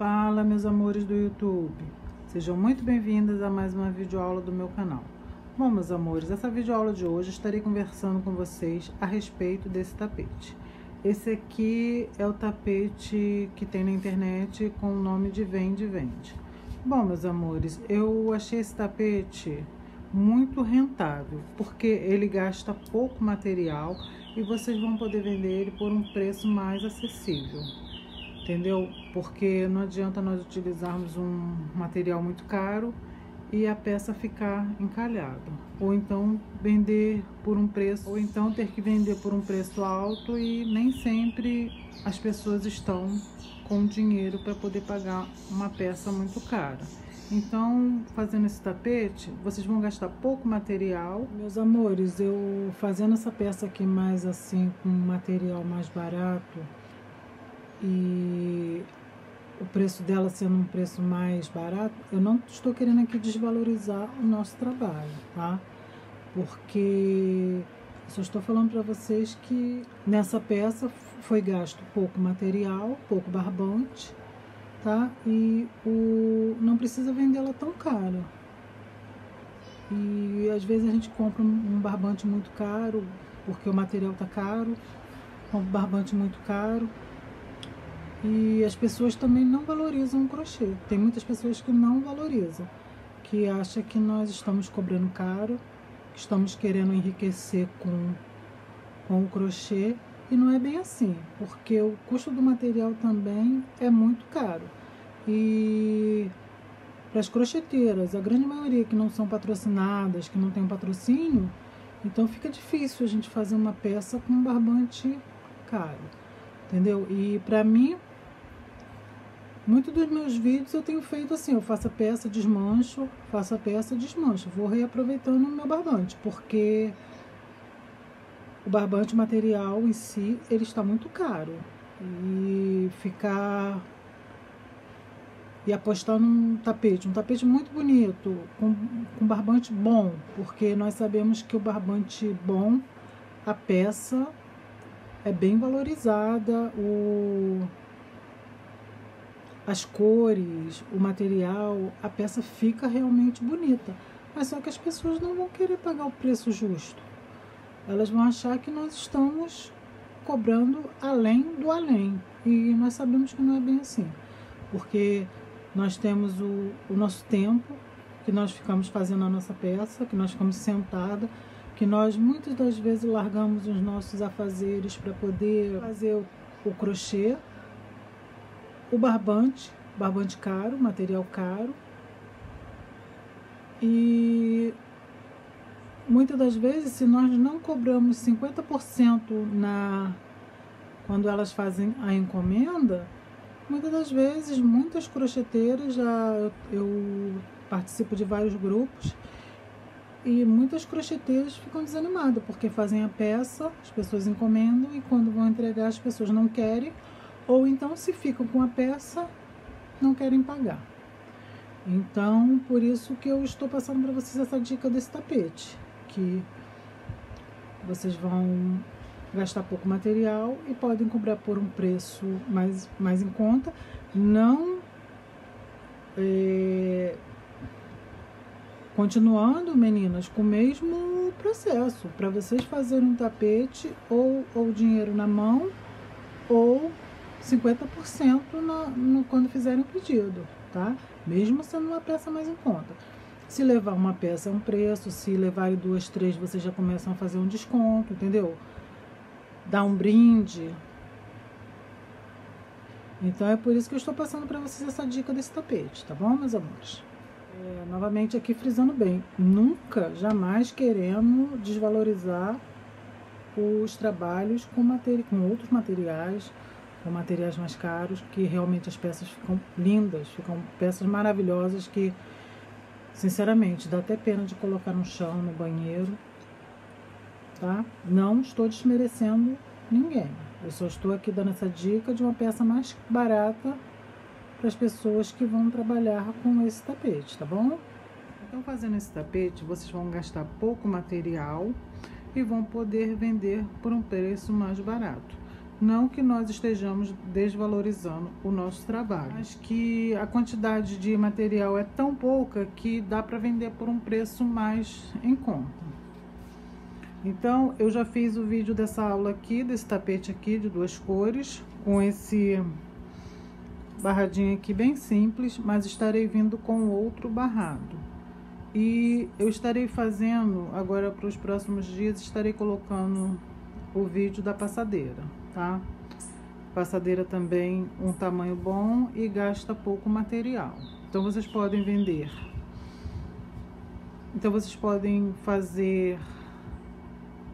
Fala, meus amores do YouTube. Sejam muito bem-vindas a mais uma videoaula do meu canal. Bom, meus amores, essa videoaula de hoje estarei conversando com vocês a respeito desse tapete. Esse aqui é o tapete que tem na internet com o nome de Vende Vende. Bom, meus amores, eu achei esse tapete muito rentável, porque ele gasta pouco material e vocês vão poder vender ele por um preço mais acessível entendeu? Porque não adianta nós utilizarmos um material muito caro e a peça ficar encalhada. Ou então vender por um preço, ou então ter que vender por um preço alto e nem sempre as pessoas estão com dinheiro para poder pagar uma peça muito cara. Então, fazendo esse tapete, vocês vão gastar pouco material. Meus amores, eu fazendo essa peça aqui mais assim, com material mais barato, e o preço dela sendo um preço mais barato, eu não estou querendo aqui desvalorizar o nosso trabalho, tá? Porque só estou falando para vocês que nessa peça foi gasto pouco material, pouco barbante, tá? E o não precisa vendê-la tão cara. E às vezes a gente compra um barbante muito caro, porque o material tá caro, um barbante muito caro e as pessoas também não valorizam o crochê. Tem muitas pessoas que não valorizam, que acham que nós estamos cobrando caro, que estamos querendo enriquecer com, com o crochê. E não é bem assim, porque o custo do material também é muito caro. E para as crocheteiras, a grande maioria que não são patrocinadas, que não tem um patrocínio, então fica difícil a gente fazer uma peça com um barbante caro, entendeu? E para mim, Muitos dos meus vídeos eu tenho feito assim, eu faço a peça, desmancho, faço a peça, desmancho. Vou reaproveitando o meu barbante, porque o barbante material em si, ele está muito caro. E ficar e apostar num tapete, um tapete muito bonito, com, com barbante bom, porque nós sabemos que o barbante bom, a peça é bem valorizada, o as cores, o material, a peça fica realmente bonita. Mas só que as pessoas não vão querer pagar o preço justo. Elas vão achar que nós estamos cobrando além do além. E nós sabemos que não é bem assim. Porque nós temos o, o nosso tempo, que nós ficamos fazendo a nossa peça, que nós ficamos sentada, que nós muitas das vezes largamos os nossos afazeres para poder fazer o, o crochê o barbante, barbante caro, material caro. E muitas das vezes, se nós não cobramos 50% na quando elas fazem a encomenda, muitas das vezes, muitas crocheteiras já eu, participo de vários grupos e muitas crocheteiras ficam desanimadas porque fazem a peça, as pessoas encomendam e quando vão entregar as pessoas não querem ou então, se ficam com a peça, não querem pagar. Então, por isso que eu estou passando para vocês essa dica desse tapete, que vocês vão gastar pouco material e podem comprar por um preço mais, mais em conta, não é, continuando, meninas, com o mesmo processo, para vocês fazerem um tapete ou, ou dinheiro na mão ou 50% no, no, quando fizerem o pedido, tá? Mesmo sendo uma peça mais em conta. Se levar uma peça é um preço, se levarem duas, três, vocês já começam a fazer um desconto, entendeu? Dar um brinde. Então é por isso que eu estou passando para vocês essa dica desse tapete, tá bom, meus amores? É, novamente aqui frisando bem, nunca, jamais queremos desvalorizar os trabalhos com, materi com outros materiais, com materiais mais caros, que realmente as peças ficam lindas, ficam peças maravilhosas que, sinceramente, dá até pena de colocar no chão, no banheiro, tá? Não estou desmerecendo ninguém. Eu só estou aqui dando essa dica de uma peça mais barata para as pessoas que vão trabalhar com esse tapete, tá bom? Então, fazendo esse tapete, vocês vão gastar pouco material e vão poder vender por um preço mais barato. Não que nós estejamos desvalorizando o nosso trabalho, mas que a quantidade de material é tão pouca que dá para vender por um preço mais em conta. Então, eu já fiz o vídeo dessa aula aqui, desse tapete aqui de duas cores, com esse barradinho aqui bem simples, mas estarei vindo com outro barrado. E eu estarei fazendo, agora para os próximos dias, estarei colocando o vídeo da passadeira, tá? Passadeira também um tamanho bom e gasta pouco material. Então, vocês podem vender. Então, vocês podem fazer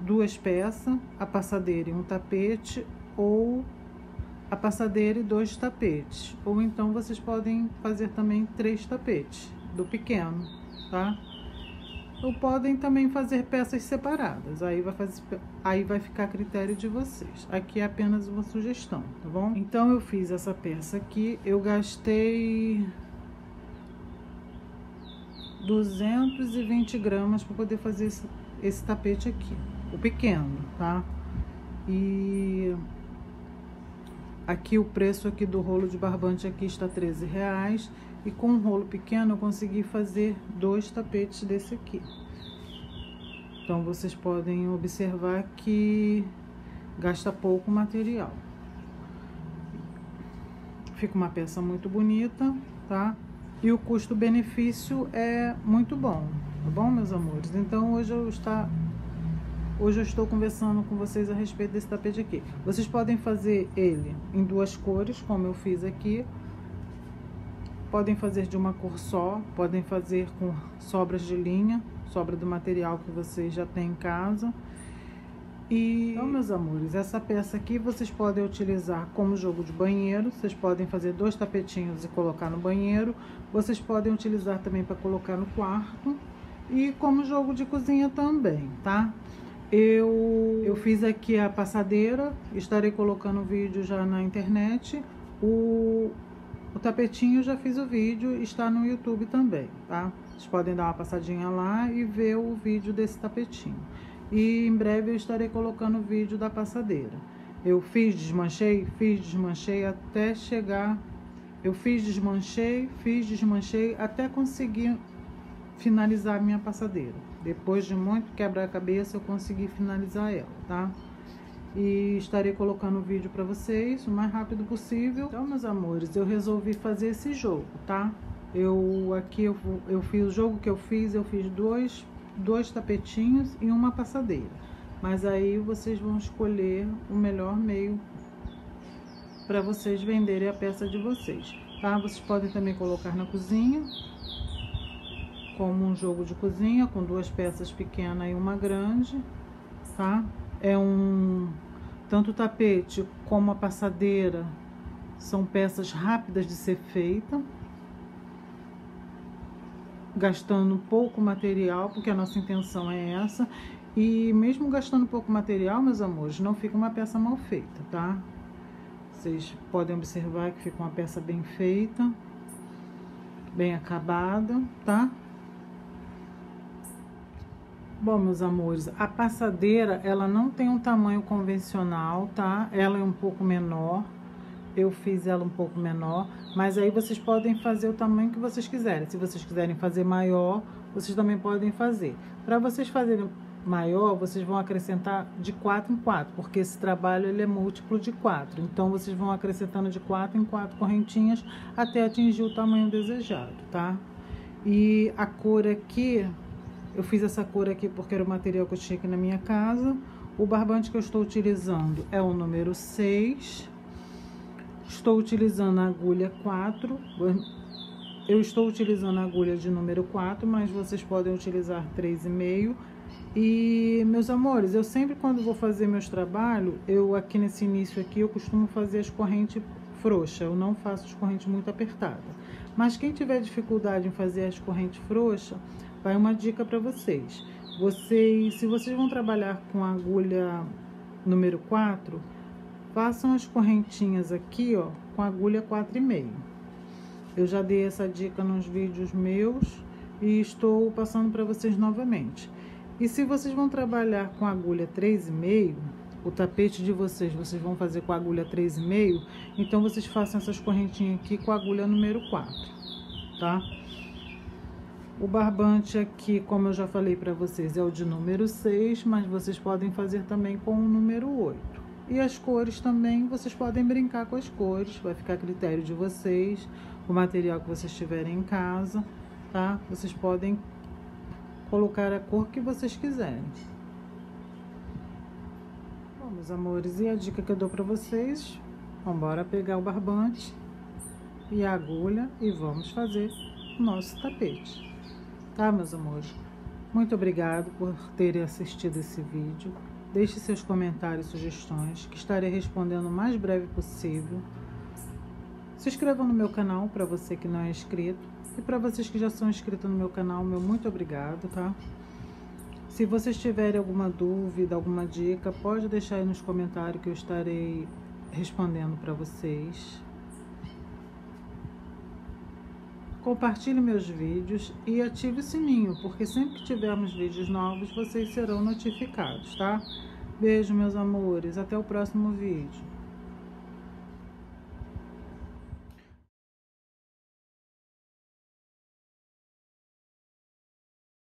duas peças, a passadeira e um tapete, ou a passadeira e dois tapetes. Ou então vocês podem fazer também três tapetes, do pequeno, tá? Ou podem também fazer peças separadas, aí vai, fazer, aí vai ficar a critério de vocês. Aqui é apenas uma sugestão, tá bom? Então eu fiz essa peça aqui, eu gastei 220 gramas para poder fazer esse, esse tapete aqui, o pequeno, tá? E Aqui o preço aqui do rolo de barbante aqui está 13 reais e com um rolo pequeno eu consegui fazer dois tapetes desse aqui. Então vocês podem observar que gasta pouco material. Fica uma peça muito bonita, tá? E o custo-benefício é muito bom, tá bom, meus amores? Então hoje eu está Hoje eu estou conversando com vocês a respeito desse tapete aqui. Vocês podem fazer ele em duas cores, como eu fiz aqui. Podem fazer de uma cor só, podem fazer com sobras de linha, sobra do material que vocês já têm em casa. E, então, meus amores, essa peça aqui vocês podem utilizar como jogo de banheiro. Vocês podem fazer dois tapetinhos e colocar no banheiro. Vocês podem utilizar também para colocar no quarto. E como jogo de cozinha também, tá? Eu, eu fiz aqui a passadeira, estarei colocando o vídeo já na internet. O, o tapetinho já fiz o vídeo, está no YouTube também, tá? Vocês podem dar uma passadinha lá e ver o vídeo desse tapetinho. E em breve eu estarei colocando o vídeo da passadeira. Eu fiz, desmanchei, fiz, desmanchei até chegar... Eu fiz, desmanchei, fiz, desmanchei até conseguir finalizar a minha passadeira. Depois de muito quebrar-cabeça, eu consegui finalizar ela, tá? E estarei colocando o vídeo para vocês o mais rápido possível. Então, meus amores, eu resolvi fazer esse jogo, tá? Eu aqui eu, eu fiz o jogo que eu fiz, eu fiz dois, dois tapetinhos e uma passadeira. Mas aí vocês vão escolher o melhor meio para vocês venderem a peça de vocês, tá? Vocês podem também colocar na cozinha como um jogo de cozinha com duas peças pequenas e uma grande, tá? É um tanto o tapete como a passadeira são peças rápidas de ser feita, gastando pouco material, porque a nossa intenção é essa. E mesmo gastando pouco material, meus amores, não fica uma peça mal feita, tá? Vocês podem observar que fica uma peça bem feita, bem acabada, tá? Bom, meus amores, a passadeira, ela não tem um tamanho convencional, tá? Ela é um pouco menor. Eu fiz ela um pouco menor, mas aí vocês podem fazer o tamanho que vocês quiserem. Se vocês quiserem fazer maior, vocês também podem fazer. Para vocês fazerem maior, vocês vão acrescentar de 4 em 4, porque esse trabalho ele é múltiplo de 4. Então, vocês vão acrescentando de 4 em 4 correntinhas até atingir o tamanho desejado, tá? E a cor aqui, eu fiz essa cor aqui porque era o material que eu tinha aqui na minha casa. O barbante que eu estou utilizando é o número 6. Estou utilizando a agulha 4. Eu estou utilizando a agulha de número 4, mas vocês podem utilizar 3,5. E, meus amores, eu sempre quando vou fazer meus trabalhos, eu aqui nesse início aqui, eu costumo fazer as correntes frouxa, eu não faço as correntes muito apertadas. Mas quem tiver dificuldade em fazer as correntes frouxas, vai uma dica para vocês. Vocês, se vocês vão trabalhar com a agulha número 4, façam as correntinhas aqui, ó, com agulha 4,5. Eu já dei essa dica nos vídeos meus e estou passando para vocês novamente. E se vocês vão trabalhar com agulha 3,5, o tapete de vocês, vocês vão fazer com a agulha 3,5, então vocês façam essas correntinhas aqui com a agulha número 4, tá? O barbante aqui, como eu já falei para vocês, é o de número 6, mas vocês podem fazer também com o número 8. E as cores também, vocês podem brincar com as cores, vai ficar a critério de vocês, o material que vocês tiverem em casa, tá? Vocês podem colocar a cor que vocês quiserem. Bom, meus amores, e a dica que eu dou para vocês, vamos embora pegar o barbante e a agulha e vamos fazer o nosso tapete. Tá, meus amores? Muito obrigado por terem assistido esse vídeo. Deixe seus comentários e sugestões, que estarei respondendo o mais breve possível. Se inscreva no meu canal, para você que não é inscrito. E para vocês que já são inscritos no meu canal, meu muito obrigado, tá? Se vocês tiverem alguma dúvida, alguma dica, pode deixar aí nos comentários que eu estarei respondendo para vocês. Compartilhe meus vídeos e ative o sininho, porque sempre que tivermos vídeos novos, vocês serão notificados, tá? Beijo, meus amores. Até o próximo vídeo.